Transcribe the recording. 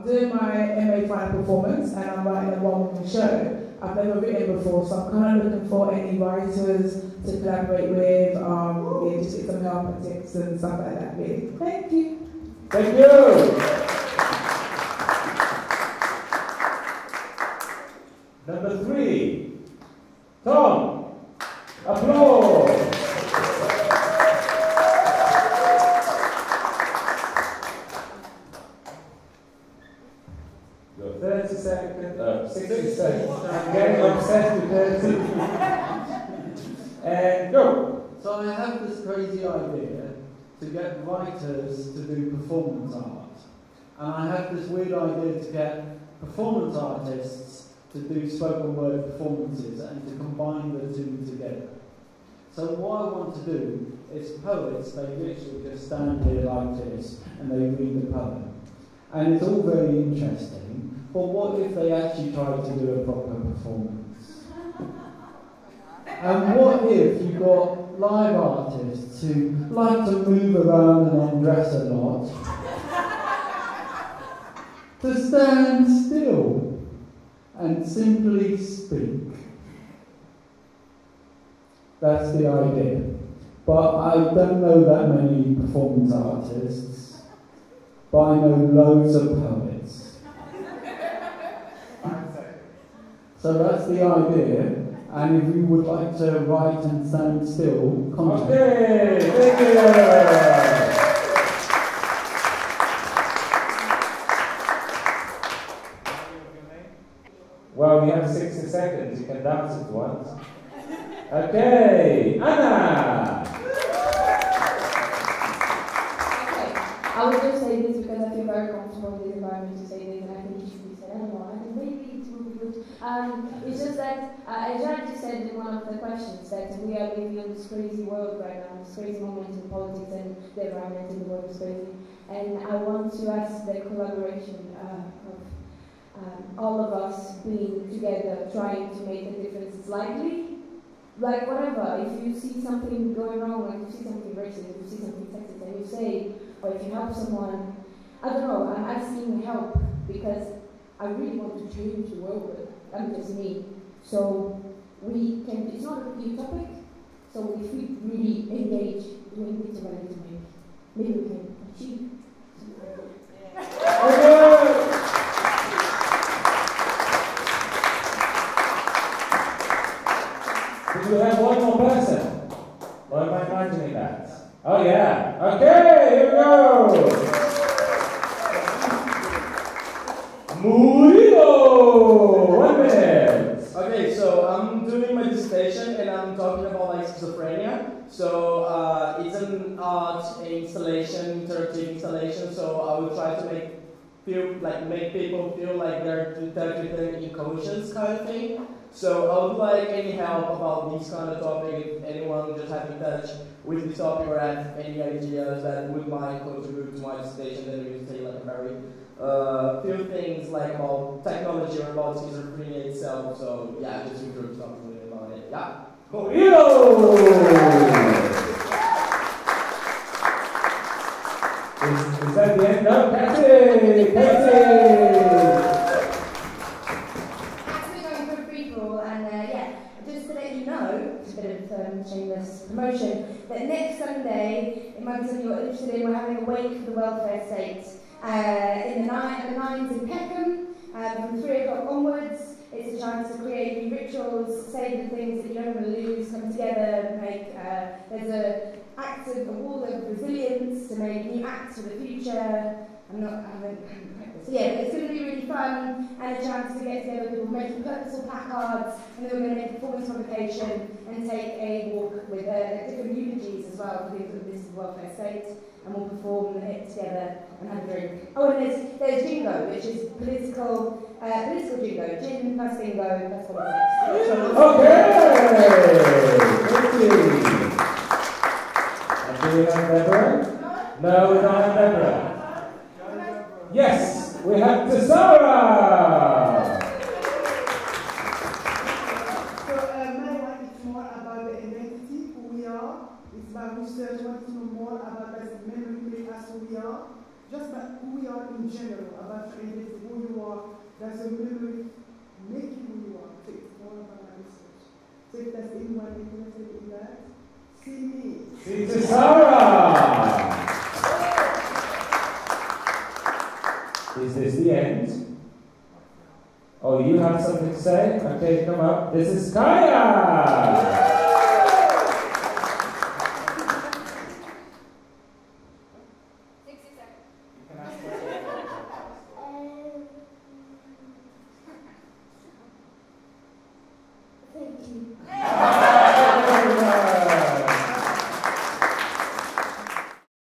I'm doing my MA final performance and I'm writing a one woman show. I've never written before, so I'm kind of looking for any writers to collaborate with, um, yeah, just get some help and tips and stuff like that, really. Thank you. Thank you. Number three, Tom. Applause. 30 seconds, uh, 60 seconds. I'm getting obsessed with 30. and go. So I have this crazy idea to get writers to do performance art. And I have this weird idea to get performance artists to do spoken word performances and to combine the two together. So what I want to do is poets, they literally just stand here like this and they read the poem. And it's all very interesting, but what if they actually tried to do a proper performance? And what if you got live artists who like to move around and undress a lot to stand still and simply speak? That's the idea. But I don't know that many performance artists, but I know loads of poets. So that's the idea. And if you would like to write and stand still, contact. Okay, thank you. Well, we have 60 seconds. You can dance if you want. Okay, Anna. I will just say this because I feel very comfortable in this environment to say this, and I think it should be said. I I think maybe it will be good. Um, it's just that, uh, as Jack just said in one of the questions, that we are living in this crazy world right now, this crazy moment in politics and the environment in the world is crazy. And I want to ask the collaboration uh, of um, all of us being together, trying to make a difference slightly like whatever, if you see something going wrong, like you see something racist, if you see something sexist, and you say, or if you help someone, I don't know, I'm asking help because I really want to change the world, but I'm just me. So we can, it's not a new topic, so if we really engage doing it make, maybe we can achieve. Do we have one more person? Or am I imagining that? Oh yeah. Okay, here we go. Murillo, one. Okay, so I'm doing my dissertation and I'm talking about like schizophrenia. So uh, it's an art installation, interactive installation. So I will try to make feel like make people feel like they're detecting inconscious kind of thing. So I would like any help about this kind of topic. If anyone just have in touch with this topic or have any ideas that would might contribute to my dissertation, then we can say like a very uh, few things like about technology or about schizophrenia itself. So yeah, just encourage something about it. Yeah. Murillo. Sunday, be something you're interested in, we're having a wake for the welfare state uh, in the, nine, the nines in Peckham uh, from 3 o'clock onwards. It's a chance to create new rituals, say the things that you don't want to lose, come together, make, uh, there's a act of a wall of resilience to make new acts for the future. I'm not, I haven't, yeah, it's going to be really fun and a chance to get together with people making purposeful placards and then we're going to make a performance publication and take a walk with uh, different eulogies as well for people of this welfare state and we'll perform it together and have a drink. Oh, and there's, there's Jingo, which is political, uh, political Jingo, gin plus bingo plus politics. Okay. Thank you. And do we have Deborah? No, we don't have Deborah. Yes, we have Tesara. So uh, my work is more about the identity, who we are. It's about research, want to know more about us, memory, as who we are. just about who we are in general, about identity, who you are. That's a really make you who you are. It's all about our research. So if there's anyone interested in that, see me. See to Sarah. Is this the end? Oh, you have something to say? Okay, come up. This is Kaya.